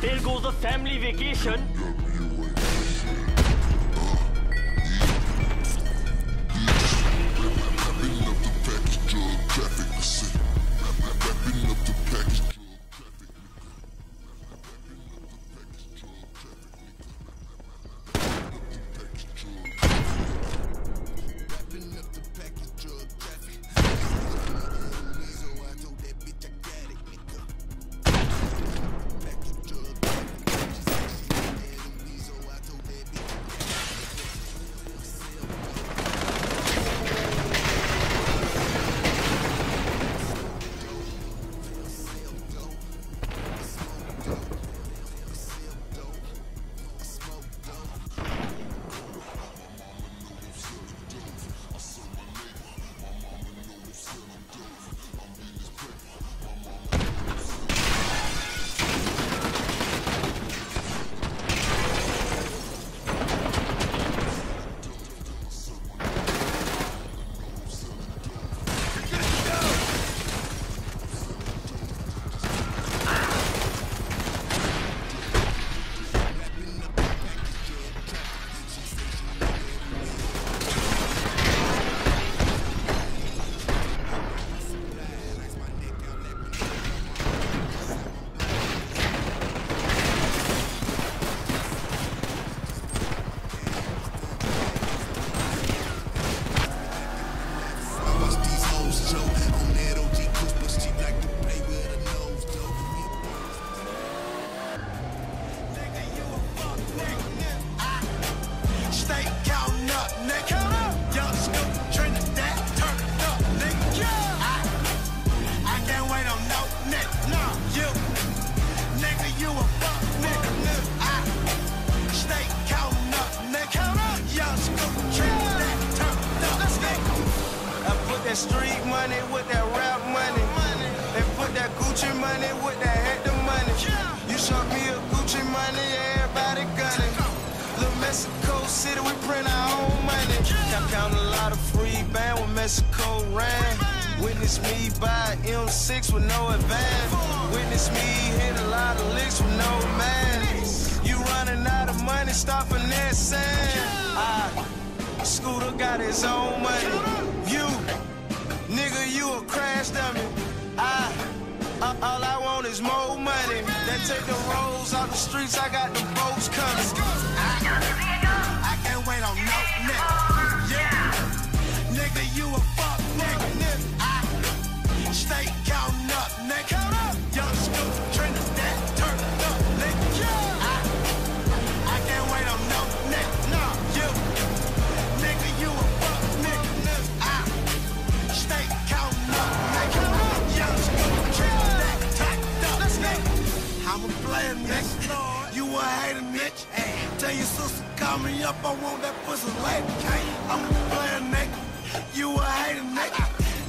There goes the family vacation. Street money with that rap money. money. And put that Gucci money with that head Hector money. You show me a Gucci money, everybody gunning. Little Mexico City, we print our own money. Count, count a lot of free band with Mexico ran. Witness me buy M6 with no advance. Witness me hit a lot of licks with no man. You running out of money, stop finessing. I Scooter got his own money. You, a crash dummy. I, all I want is more money. They take the rolls off the streets, I got the boats coming. Call me up, I want that pussy lady. I'm a player, nigga. You a hater, nigga.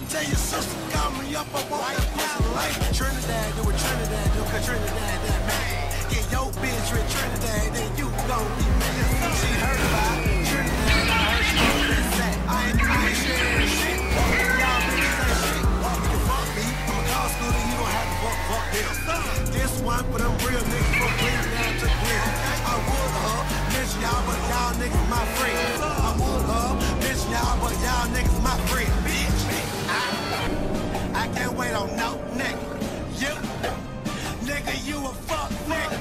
Tell your sister, call me up, I want that pussy lady. Trinidad, do what Trinidad do, cause Trinidad that man. Get your bitch with Trinidad, then you gon' be mad. She heard about Trinidad, I heard she sad. I ain't, I ain't sharing shit. Y'all bitches ain't shit. You can fuck me, I'm a call scooter, you don't have to fuck, fuck them. This one for them real niggas my friends. I would uh, mention y'all, but y'all niggas my friends. Bitch, I, I can't wait on no nigga. You, nigga, you a fuck nigga.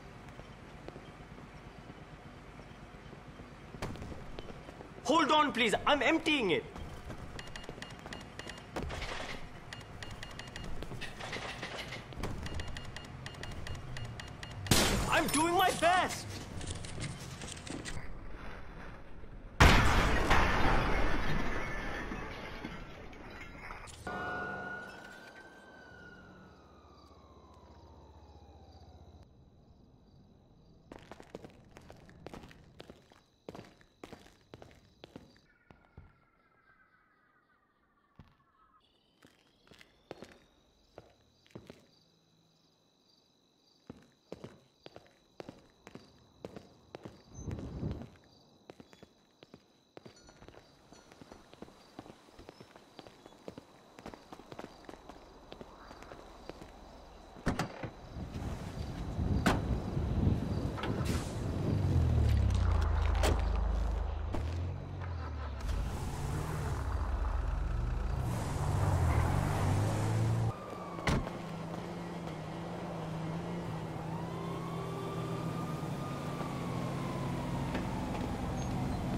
Please. I'm emptying it. I'm doing my best.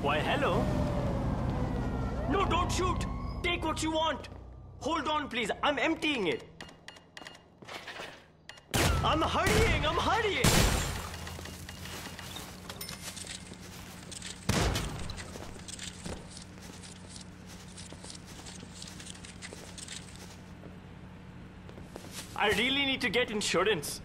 Why, hello. No, don't shoot. Take what you want. Hold on, please. I'm emptying it. I'm hurrying. I'm hurrying. I really need to get insurance.